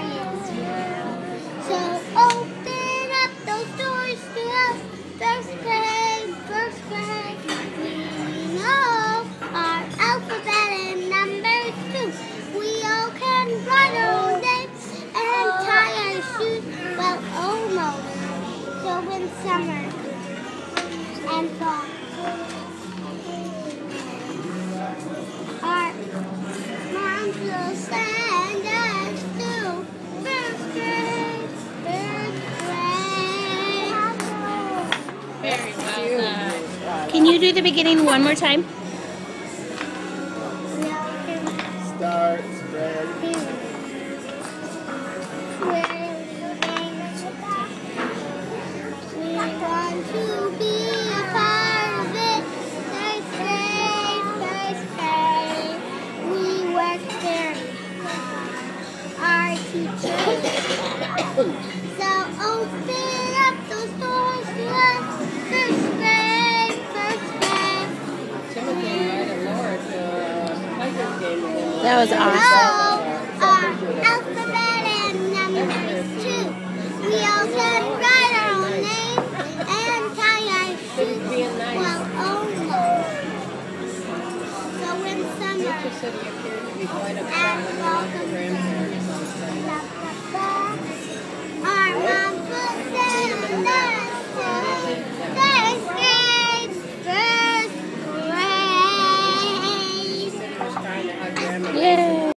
experience. So open up those doors to us. First grade, first grade. We know our alphabet and numbers too. We all can write our names and tie our shoes. Well, almost. So in summer and fall. Very well. Can you do the beginning one more time? That was oh, awesome. Oh, uh, alphabet and numbers too. We all could write our own name and tie our shoes. Well, almost. So in summer, and welcome